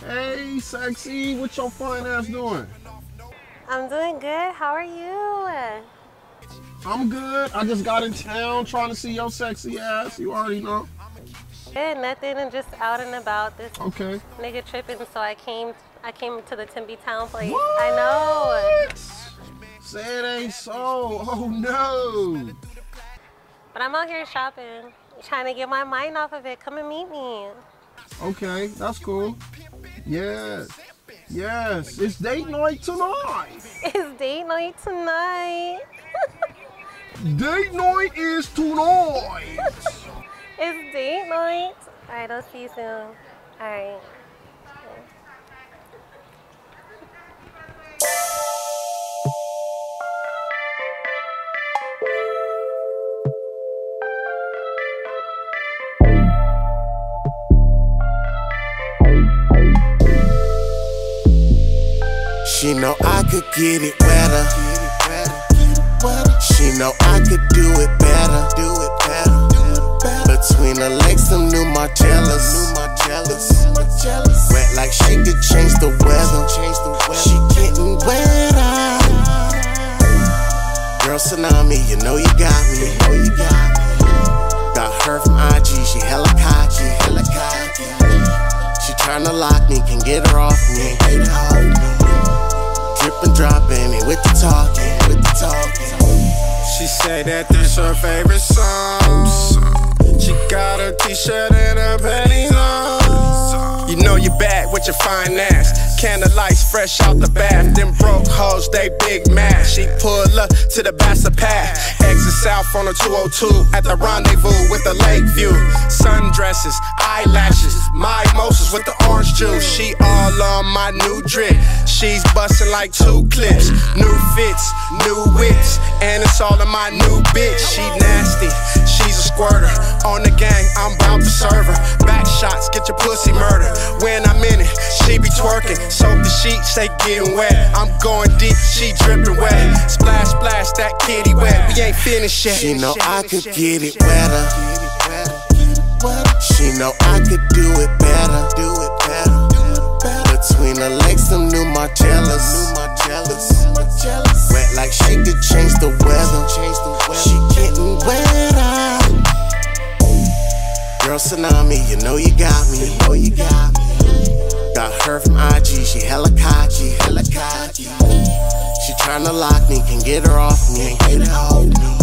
Hey, sexy, what your fine ass doing? I'm doing good. How are you? I'm good. I just got in town trying to see your sexy ass. You already know. Good, nothing. I'm just out and about. This okay. nigga tripping, so I came. I came to the Tempe Town place. What? I know. Say it ain't so. Oh no but I'm out here shopping, trying to get my mind off of it. Come and meet me. Okay, that's cool. Yes. Yes. It's date night tonight. It's date night tonight. Date night is tonight. It's date night. All right, I'll see you soon. All right. She know I could get it wetter. She know I could do it better. Do it better. Between her legs, some new Margielas. Wet like she could change the weather. She getting wetter. Girl tsunami, you know you got me. Got her from IG, she cocky. She tryna lock me, can get her off me. Get dropping me. Drippin', droppin', and with the talking, with the talking. She said that this her favorite song. She got a t-shirt and her panties on. You know you're bad with your fine ass. Candlelights fresh out the bath. Them broke hoes, they big mad. She pull up to the Bassa path. Exit south on the 202 at the rendezvous with the lake view. Sundresses, eyelashes, my emotions with the orange juice. She all on my new drip. She's busting like two clips. New fits, new whips, and it's all in my new bitch. She nasty, she's a squirter. On the gang, I'm about to serve her. Back shots, get your pussy murdered. When I'm in it, she be twerking. Soak the sheets, they getting wet. I'm going deep, she dripping wet. Splash, splash, that kitty wet. We ain't finished yet. She know I could get it wetter. She know I could do it better. Do it better. Between her legs, some new Margielas. Wet like she could change the weather. She getting wetter. Girl tsunami, you know you got me. You Know you got me. Got her from IG, she hella cocky. Hella cocky. She tryna lock me, can get her off me. Get her off me.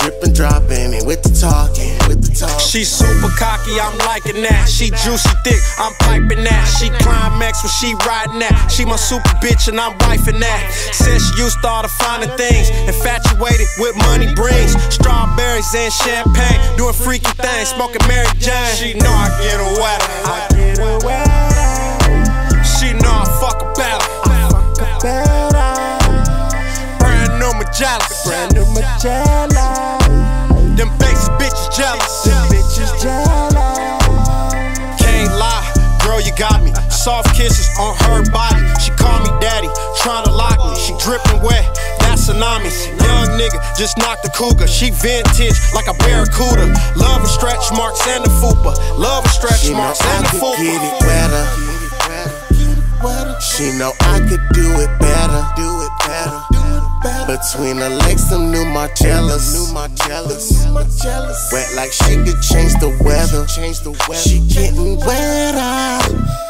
Drippin', droppin', and with the talking, with the talking. She super cocky, I'm liking that. She juicy thick, I'm piping that. She climax when she riding that. She my super bitch and I'm wifing that. Since you used to all things, infatuated with money brings. Strawberries and champagne, doing freaky things, smoking Mary Jane. She know I get her wet. I get Magellas. Them basic bitches jealous. Them bitches jealous. Can't lie, girl, you got me. Soft kisses on her body. She call me daddy, tryna lock me. She dripping wet, that's tsunami. Young nigga just knocked the cougar. She vintage like a barracuda. Love and stretch marks and the fupa. Love and stretch She marks and I the could get it wetter. She know I could do it better. Do it better. Between her legs, some new Margielas. New Margielas. Wet like she could change the weather. Change the weather. She getting wetter.